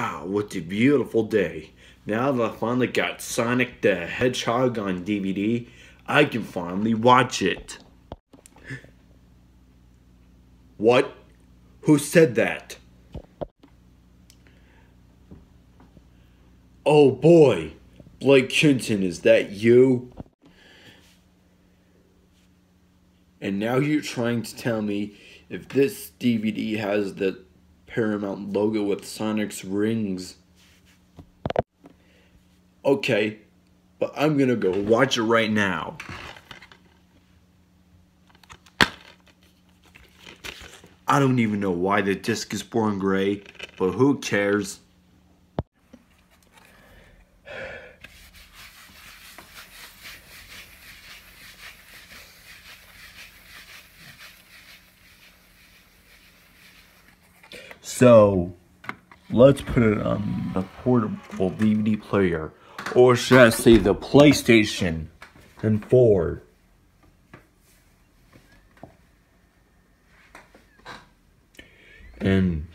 Wow, what a beautiful day. Now that I finally got Sonic the Hedgehog on DVD, I can finally watch it. What? Who said that? Oh boy, Blake Kenton, is that you? And now you're trying to tell me if this DVD has the Paramount logo with Sonic's rings. Okay, but I'm gonna go watch it right now. I don't even know why the disc is born gray, but who cares? So, let's put it on the portable DVD player, or should I say the PlayStation and 4. And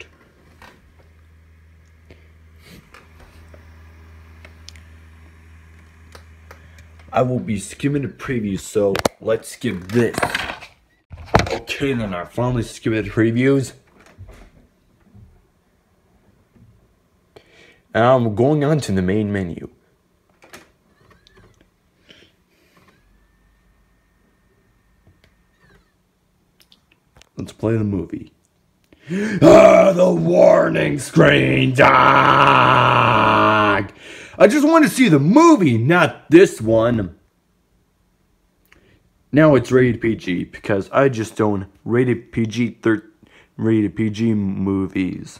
I will be skimming the previews, so let's skip this. Okay, then I finally skimmed the previews. I'm going on to the main menu. Let's play the movie. Ah, the warning screen, dog! I just want to see the movie, not this one. Now it's rated PG because I just don't rated PG thir rated PG movies.